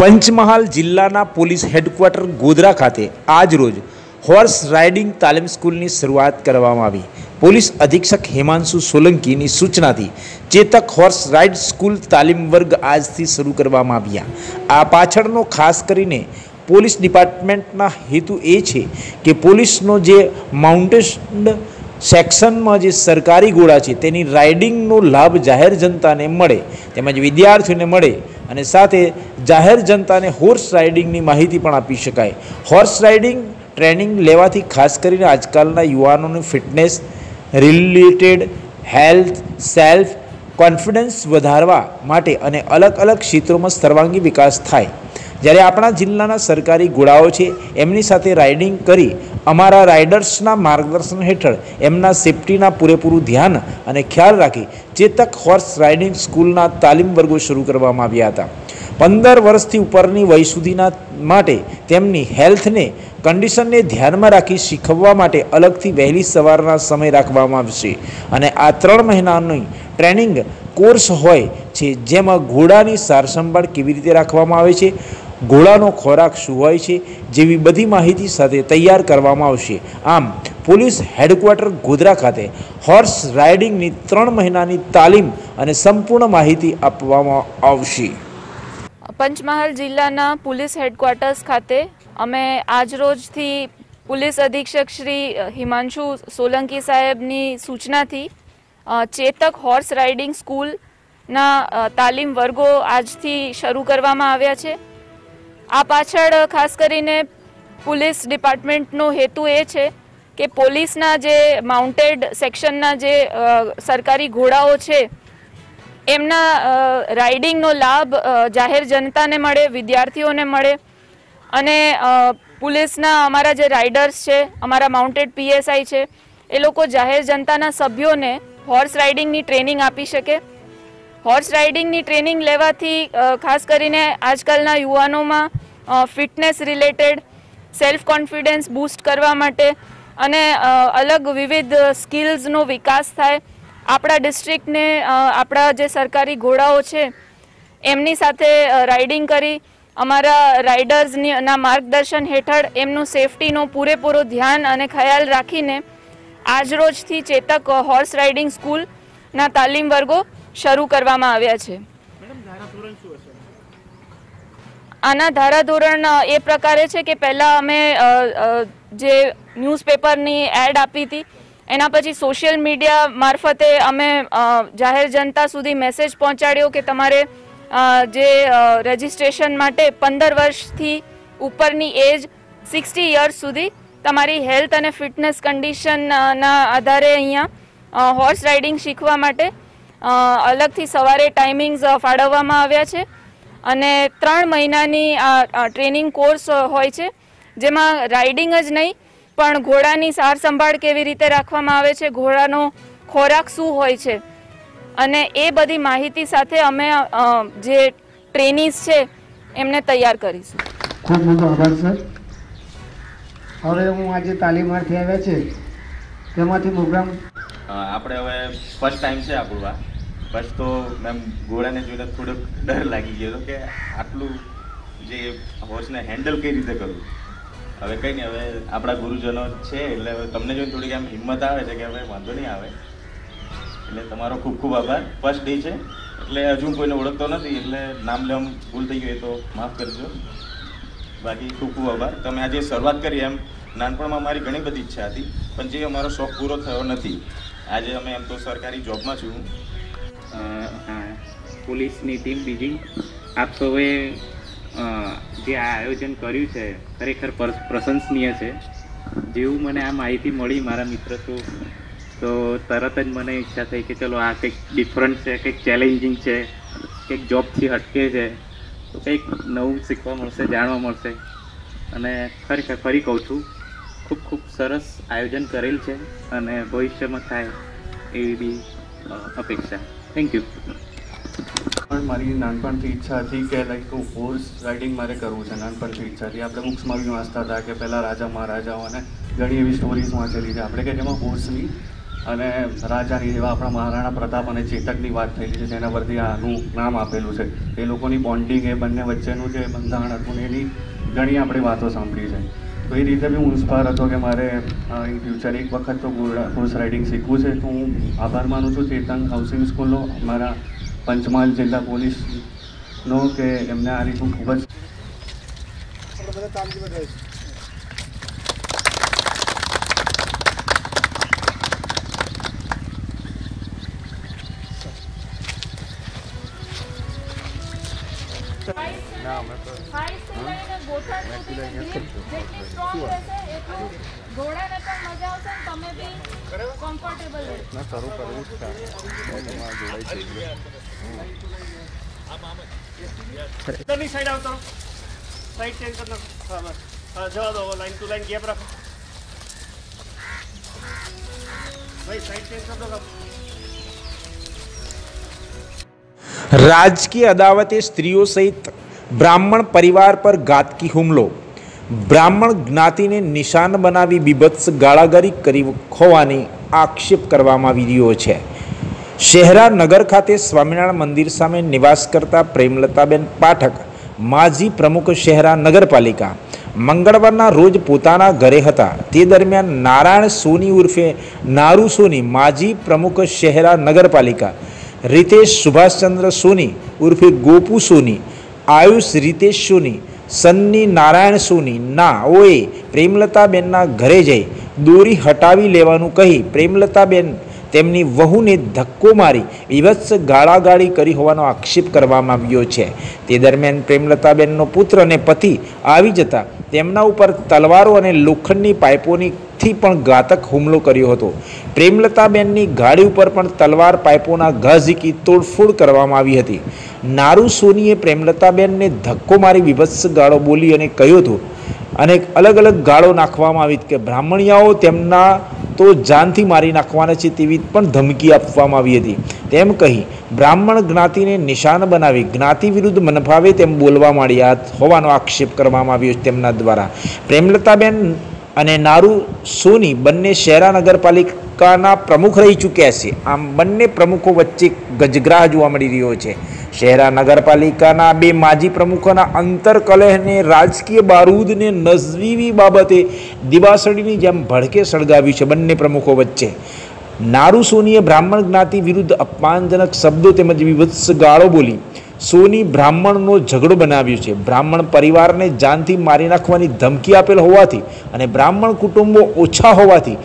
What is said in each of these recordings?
પંચમહાલ જિલ્લાના police headquarter Godhra ખાતે આજરોજ હોર્સ રાઇડિંગ તાલીમ સ્કૂલની શરૂઆત કરવામાં આવી. પોલીસ અધિક્ષક હેમાંશુ સોલંકીની સૂચનાથી ચેતક હોર્સ રાઇડ સ્કૂલ તાલીમ વર્ગ આજથી શરૂ કરવામાં આવ્યા. આ પાછળનો ખાસ કરીને પોલીસ ડિપાર્ટમેન્ટના હેતુ એ છે કે પોલીસનો જે માઉન્ટેન સેક્શનમાં જે સરકારી ઘોડા છે તેની રાઇડિંગનો લાભ જાહેર જનતાને મળે, તેમજ વિદ્યાર્થીઓને મળે અને સાથે જાહેર જનતાને હોર્સ રાઇડિંગની માહિતી પણ આપી શકાય. હોર્સ રાઇડિંગ ટ્રેનિંગ લેવાથી ખાસ કરીને આજકાલના યુવાનોની fitness related health self confidence વધારવા માટે અને અલગ અલગ ક્ષેત્રોમાં સર્વાંગી વિકાસ થાય. જ્યારે આપણા જિલ્લાના સરકારી ઘોડાઓ છે, એમની સાથે રાઇડિંગ કરી અમારા રાઇડર્સના માર્ગદર્શન હેઠળ એમના સેફટીના પૂરેપૂરું ધ્યાન અને ખ્યાલ રાખી ચેતક હોર્સ રાઇડિંગ સ્કૂલના તાલીમ વર્ગો શરૂ કરવામાં આવ્યા હતા. પંદર વર્ષથી ઉપરની વય સુધીના માટે તેમની હેલ્થને કન્ડિશનને ધ્યાનમાં રાખી શીખવવા માટે અલગથી વહેલી સવારના સમય રાખવામાં આવશે. અને આ ત્રણ મહિનાની ટ્રેનિંગ કોર્સ હોય છે, જેમાં ઘોડાની સારસંભાળ કેવી રીતે રાખવામાં આવે છે ઘોડાનો ખોરાક શું હોય છે જેવી બધી માહિતી સાથે તૈયાર કરવામાં આવશે. આમ, પોલીસ હેડક્વાર્ટર ગોધરા ખાતે હોર્સ રાઇડિંગની ત્રણ મહિનાની તાલીમ અને સંપૂર્ણ માહિતી આપવામાં આવશે. પંચમહાલ જિલ્લાના પોલીસ હેડક્વાર્ટર્સ ખાતે અમે આજરોજથી પોલીસ અધિક્ષક શ્રી હિમાંશુ સોલંકી સાહેબની સૂચનાથી ચેતક હોર્સ રાઇડિંગ સ્કૂલના તાલીમ વર્ગો આજથી શરૂ કરવામાં આવ્યા છે. આ પાછળ, ખાસ કરીને પોલીસ ડિપાર્ટમેન્ટનો હેતુ એ છે કે પોલીસના જે માઉન્ટેડ સેક્શનના જે સરકારી ઘોડાઓ છે, એમના રાઇડિંગનો લાભ જાહેર જનતાને મળે, વિદ્યાર્થીઓને મળે અને પોલીસના અમારા જે રાઇડર્સ છે, અમારા માઉન્ટેડ પીએસઆઈ છે, એ લોકો જાહેર જનતાના સભ્યોને હોર્સ રાઇડિંગની ટ્રેનિંગ આપી શકે હોર્સ રાઇડિંગની ટ્રેનિંગ લેવાથી ખાસ કરીને આજકાલના યુવાનોમાં fitness related self confidence boost કરવા માટે અને અલગ વિવિધ સ્કિલ્સનો વિકાસ થાય. આપણા ડિસ્ટ્રિક્ટને આપણા જે સરકારી ઘોડાઓ છે, એમની સાથે રાઇડિંગ કરી. અમારા રાઇડર્સની માર્ગદર્શન હેઠળ એમનું સેફટીનો પૂરેપૂરો ધ્યાન અને ખ્યાલ રાખીને, આજરોજથી ચેતક હોર્સ રાઇડિંગ સ્કૂલના તાલીમ વર્ગો શરૂ કરવામાં આવ્યા છે. આના ધારાધોરણ એ પ્રકારે છે કે પહેલાં અમે જે ન્યૂઝપેપરની એડ આપી હતી, એના પછી સોશિયલ મીડિયા મારફતે અમે જાહેર જનતા સુધી મેસેજ પહોંચાડ્યો કે તમારે જે રજિસ્ટ્રેશન માટે પંદર વર્ષથી ઉપરની એજ સિક્સટી યર્સ સુધી તમારી હેલ્થ અને ફિટનેસ કન્ડિશનના આધારે અહીંયા હોર્સ રાઇડિંગ શીખવા માટે અલગથી સવારે ટાઈમિંગ્સ ફાળવવામાં આવ્યા છે. અને ત્રણ મહિનાની આ ટ્રેનિંગ કોર્સ હોય છે. જેમાં રાઇડિંગ જ નહીં પણ ઘોડાની સાર સંભાળ કેવી રીતે રાખવામાં આવે છે ઘોડાનો ખોરાક શું હોય છે. અને એ બધી માહિતી સાથે અમે જે ટ્રેનિસ છે એમને તૈયાર કરીશું. ખૂબ ખૂબ આભાર સર. હવે હું આજે તાલીમાર્થી આવ્યા છે. તેમાંથી પ્રોગ્રામ આપણે હવે ફર્સ્ટ ટાઈમ છે આપણું આ ફર્સ્ટ તો મેમ ઘોડાને જોઈને થોડોક ડર લાગી ગયો હતો કે આટલું જે હોર્સને હેન્ડલ કઈ રીતે કરવું હવે કંઈ નહીં હવે આપણા ગુરુજનો છે, એટલે હવે તમને જોઈને થોડીક આમ હિંમત આવે છે કે હવે વાંધો નહીં આવે. એટલે તમારો ખૂબ ખૂબ આભાર. ફર્સ્ટ ડે છે, એટલે હજુ કોઈને ઓળખતો નથી, એટલે નામ લેવામાં ભૂલ થઈ ગયું એ તો માફ કરજો. બાકી ખૂબ ખૂબ આભાર. તમે આજે શરૂઆત કરી એમ. નાનપણમાં મારી ઘણી બધી ઈચ્છા હતી, પણ જે અમારો શોખ પૂરો થયો નથી. આજે અમે એમ તો સરકારી જોબમાં છું. પોલીસની ટીમ બીજી. આપ સૌએ જે આ આયોજન કર્યું છે, ખરેખર પ્રશંસનીય છે. જેવું મને આ માહિતી મળી મારા મિત્ર થ્રુ તો તરત જ મને ઈચ્છા થઈ કે ચલો આ કંઈક ડિફરન્ટ છે, કંઈક ચેલેન્જિંગ છે, કંઈક જોબથી હટકે છે, તો કંઈક નવું શીખવા મળશે, જાણવા મળશે. અને ખરેખર ફરી કહું છું, ખૂબ ખૂબ સરસ આયોજન કરેલ છે અને ભવિષ્યમાં થાય એવી બી અપેક્ષા. થેન્ક યુ પણ મારી નાનપણથી ઈચ્છા હતી કે લાઈક હોર્સ રાઇડિંગ મારે કરવું છે. નાનપણથી ઈચ્છા હતી. આપણે બુક્સમાં બી વાંચતા હતા કે, પહેલાં રાજા, મહારાજાઓ અને ઘણી એવી સ્ટોરીઝ વાંચેલી છે. આપણે કે, જેમાં હોર્સની અને રાજાની જેવા આપણા મહારાણા પ્રતાપ અને ચેતકની વાત થયેલી છે, જેના પરથી આનું નામ આપેલું છે. એ લોકોની બોન્ડિંગ એ બંને વચ્ચેનું જે બંધારણ હતું એની ઘણી આપણે વાતો સાંભળી છે. તો એ રીતે બી હું ઇન્સ્પાયર હતો કે મારે ઇન ફ્યુચર એક વખત તો હોર્સ રાઇડિંગ શીખવું છે તો હું આભાર માનું છું ચેતન હાઉસિંગ સ્કૂલનો અમારા પંચમહાલ જિલ્લા પોલીસનો કે એમને આ રીતનું ખૂબ જ હાઈટથી લઈને ગોઠણ સુધીની grip જેટલી strong રહેશે એટલું ઘોડાને પણ મજા આવશે અને તમે બી comfortable રહેશો. ઉત્તરની સાઈડ આવતો સાઈડ ચેન્જ કરી નાખો હા બસ હા જવા દો લાઈન ટુ લાઈન ગેપ રાખો ભાઈ સાઈડ ચેન્જ કરી દો કામ રાજકીય અદાવતે સ્ત્રીઓ સહિત બ્રાહ્મણ પરિવાર પર ઘાતકી હુમલો. બ્રાહ્મણ જ્ઞાતિને નિશાન બનાવી બીભત્સ ગાળાગારી કરી હોવાની આક્ષેપ કરવામાં આવી રહ્યો છે. શહેરા નગર ખાતે સ્વામિનારાયણ મંદિર સામે નિવાસ કરતા પ્રેમલતાબેન પાઠક, માજી પ્રમુખ શહેરા નગરપાલિકા, મંગળવારના રોજ પોતાના ઘરે હતા. તે દરમિયાન નારાયણ સોની ઉર્ફે નારુ સોની, માજી પ્રમુખ શહેરા નગરપાલિકા, રિતેશ સુભાષચંદ્ર સોની ઉર્ફે ગોપુ સોની આયુષ રીતેશોની સન્ની નારાયણ સોની, ના, ઓએ, પ્રેમલતાબેનના ઘરે જઈ, દોરી હટાવી લેવાનું કહી, પ્રેમલતાબેન તેમની વહુને ધક્કો મારી વિભત્સ ગાળાગાળી કરી હોવાનો આક્ષેપ કરવામાં આવ્યો છે. તે દરમિયાન પ્રેમલતાબેનનો પુત્ર અને પતિ આવી જતા તેમના ઉપર તલવારો અને લોખંડની પાઇપોની થી પણ ઘાતક હુમલો કર્યો હતો. પ્રેમલતાબેનની ગાડી ઉપર પણ તલવાર પાઇપોના ઘા ઝીકી તોડફોડ કરવામાં આવી હતી. નારુ સોનીએ પ્રેમલતાબેનને ધક્કો મારી વિભત્સ ગાળો બોલી અને કહ્યું હતું, અને અલગ અલગ ગાળો નાખવામાં આવી કે બ્રાહ્મણિયાઓ તેમના તો જાનથી મારી નાખવાના છે તેવી પણ ધમકી આપવામાં આવી હતી. તેમ કહી બ્રાહ્મણ જ્ઞાતિને નિશાન બનાવી જ્ઞાતિ વિરુદ્ધ મનફાવે તેમ બોલવા માંડ્યા હોવાનો આક્ષેપ કરવામાં આવ્યો તેમના દ્વારા. પ્રેમલતાબેન અને નારુ સોની બંને શહેરા નગરપાલિકાના પ્રમુખ રહી ચૂક્યા છે. આમ બંને પ્રમુખો વચ્ચે ગજગ્રાહ જોવા મળી રહ્યો છે. શહેરા નગરપાલિકાના બે માજી પ્રમુખોના અંતરકલહને રાજકીય બારૂદને નઝવીવી બાબતે દિવાસળીની જેમ ભડકે સળગાવ્યું છે બંને પ્રમુખો વચ્ચે. નારુ સોનીએ બ્રાહ્મણ જ્ઞાતિ વિરુદ્ધ અપમાનજનક શબ્દો તેમજ વિભત્સ ગાળો બોલી સોની બ્રાહ્મણનો ઝઘડો બનાવ્યો છે. બ્રાહ્મણ પરિવારને જાનથી મારી નાખવાની ધમકી આપેલ હોવાથી અને બ્રાહ્મણ કુટુંબો ઓછા હોવાથી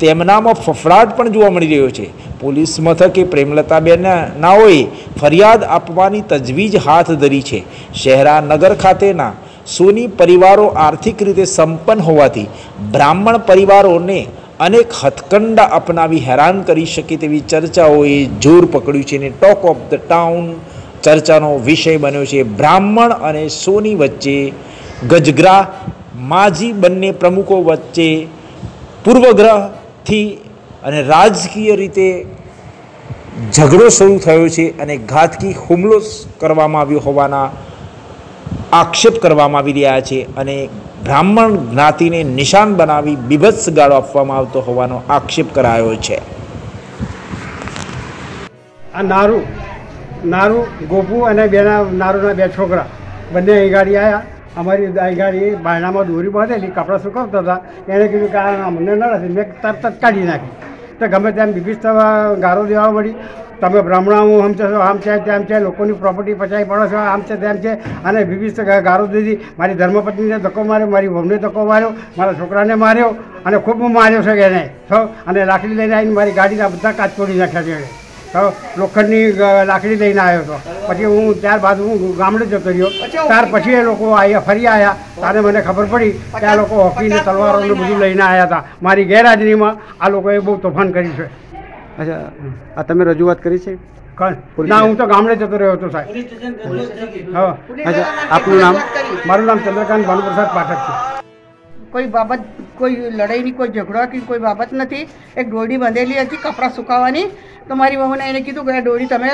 તેમનામાં ફફડાટ પણ જોવા મળી રહ્યો છે. પોલીસ મથકે પ્રેમલતાબેન નાઓએ ફરિયાદ આપવાની તજવીજ હાથ ધરી છે. શહેરા નગર ખાતેના સોની પરિવારો આર્થિક રીતે સંપન્ન હોવાથી બ્રાહ્મણ પરિવારોને અનેક હથકંડા અપનાવી હેરાન કરી શકે તેવી ચર્ચાઓએ જોર પકડ્યું છે અને ટોક ઓફ ધ ટાઉન ચર્ચાનો વિષય બન્યો છે. બ્રાહ્મણ અને સોની વચ્ચે ગજગ્રા માજી બંને પ્રમુખો વચ્ચે પૂર્વગ્રહથી અને રાજકીય રીતે ઝઘડો શરૂ થયો છે અને ઘાતકી હુમલો કરવામાં આવ્યો હોવાના આક્ષેપ કરવામાં આવી રહ્યા છે અને બ્રાહ્મણ જ્ઞાતિને નિશાન બનાવી બીભત્સ ગાળો આપવામાં આવતો હોવાનો આક્ષેપ કરાયો છે. આ નારું નારું, ગોપુ અને બેના નારુના બે છોકરા. બંને અહીં ગાડી આવ્યા અમારી અહીં ગાડી બાયણામાં દોરી બાંધેલી, કપડાં સુકવતા હતા. એણે કીધું કે આ અમને ન નથી મેં તરત જ કાઢી નાખી. તો ગમે તેમ બીબીસ ગારો દેવા મળી. તમે બ્રાહ્મણા હું આમ છે આમ છે, તેમ છે, લોકોની પ્રોપર્ટી પચાવી પડો છો, આમ છે, તેમ છે. અને બીબીસ ગારો દીધી. મારી ધર્મપત્નીને ધક્કો માર્યો, મારી વહુને ધક્કો માર્યો, મારા છોકરાને માર્યો અને ખૂબ માર્યો છે એને અને લાકડી લઈને આવીને મારી ગાડીના બધા કાચ તોડી નાખ્યા છે. લોખંડની લાકડી લઈને આવ્યો હતો. પછી હું ત્યારબાદ હું ગામડે જતો રહ્યો. ત્યાર પછી એ લોકો આવ્યા ફરી આવ્યા ત્યારે મને ખબર પડી કે આ લોકો હોકીને તલવારોને બધું લઈને આવ્યા હતા. મારી ગેરહાજરીમાં આ લોકોએ બહુ તોફાન કર્યું છે. અચ્છા આ તમે રજૂઆત કરી છે? કણ? ના હું તો ગામડે જતો રહ્યો હતો સાહેબ. હા. અચ્છા આપનું નામ? મારું નામ ચંદ્રકાંત ભાનુપ્રસાદ પાઠક છે. કોઈ બાબત કોઈ લડાઈની કોઈ ઝઘડો કે કોઈ બાબત નથી. એક દોરડી બાંધેલી હતી કપડાં સુકાવવાની તો મારી વહુને એને કીધું કે ડોરી તમે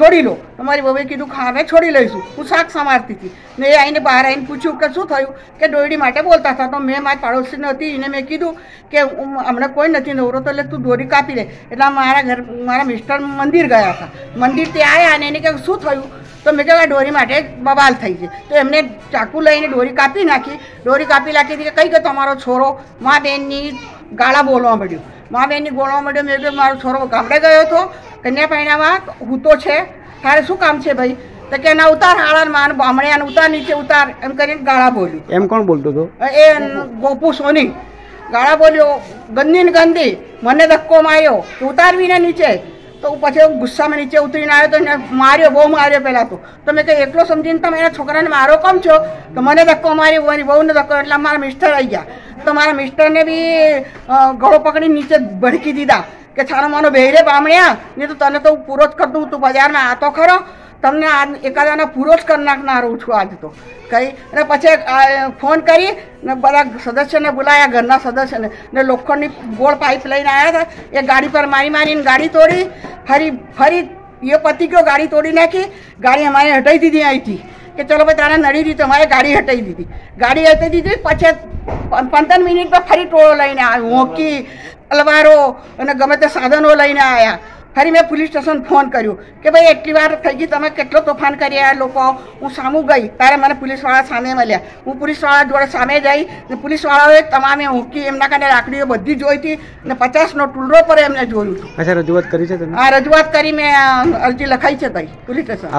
છોડી લો. તમારી મારી વહુએ કીધું હા છોડી લઈશું. હું શાક સમારતી હતી. ને એ આવીને બહાર આવીને પૂછ્યું કે, શું થયું? કે દોરડી માટે બોલતા હતા. તો મેં મારી પાડોશીને હતી, એને મેં કીધું કે હમણાં કોઈ નથી નવરો, તો એટલે તું દોરી કાપી લે. એટલે મારા ઘર, મારા મિસ્ટર મંદિર ગયા હતા. મંદિર ત્યાં આવ્યા અને એને કે શું થયું? તો મેં કહેવાય દોરી માટે બબાલ થઈ છે તો એમને ચાકુ લઈને દોરી કાપી નાખી. દોરી કાપી નાખી હતી કે, કઈ કે તમારો છોરો? મા બહેનની ગાળા બોલવા મળ્યો મા બેનની બોલવા મળ્યો મેં બી મારો છોરો ગામડે ગયો હતો. કન્યા પૈણામાં હું તો છે. તારે શું કામ છે ભાઈ? તો કે એના ઉતાર હાળા માન બામણિયાને ઉતાર નીચે ઉતાર. એમ કરીને ગાળા બોલ્યું. એમ કોણ બોલતો હતો? એ ગોપુ સોની. ગાળા બોલ્યો ગંદી ને ગંદી. મને ધક્કો માર્યો. ઉતારવીને ઉતારવી નીચે. તો પછી ગુસ્સામાં નીચે ઉતરીને આવ્યો તો એને માર્યો, બહુ માર્યો પહેલાં તો. તો મેં કહ્યું એકલો સમજીને તમે એના છોકરાને મારો કમ છો? તો મને ધક્કો માર્યો મારી બહુને ધક્કો, એટલે મારા મિસ્ટર આવી ગયા. તો મારા મિસ્ટરને બી ગળો પકડી નીચે ભડકી દીધા. કે છાનો માનો બેહરે બામણ્યા, નહીં તો તને તો હું પૂરો જ કરતું હતું બજારમાં આ તો ખરો. તમને આ એકાદાના પૂરો જ કરી નાખનારું છું આજ તો. કહી અને પછી ફોન કરી ને બધા સદસ્યને બોલાયા, ઘરના સદસ્યને. ને લોખંડની ગોળ પાઇપ લઈને આવ્યા હતા. એ ગાડી પર મારી મારીને ગાડી તોડી. ફરી ફરી એ પતી ગયો, ગાડી તોડી નાખી. ગાડી અમારે હટાવી દીધી અહીંથી. કે ચલો ભાઈ, તારે નડી દીધી અમારે ગાડી હટાવી દીધી. ગાડી હટાવી દીધી, પછી પંદર મિનિટમાં ફરી ટોળો લઈને આવ્યો હોકી તલવારો અને ગમે તે સાધનો લઈને આવ્યા ફરી મેં પોલીસ સ્ટેશન ફોન કર્યો કે ભાઈ એટલી વાર થઈ ગઈ તમે કેટલો તોફાન કરી આ લોકો? હું સામું ગઈ ત્યારે મને પોલીસવાળા સામે મળ્યા. હું પોલીસવાળા જોડે સામે જઈ ને પોલીસવાળાઓએ તમામે ઊંકી એમના કારણે રાખડીઓ બધી જોઈ હતી ને પચાસનો ટુલરો પર એમને જોયું અચ્છા રજૂઆત કરી છે તમે? આ રજૂઆત કરી મેં અરજી લખાઈ છે તઈ પોલીસ સ્ટેશન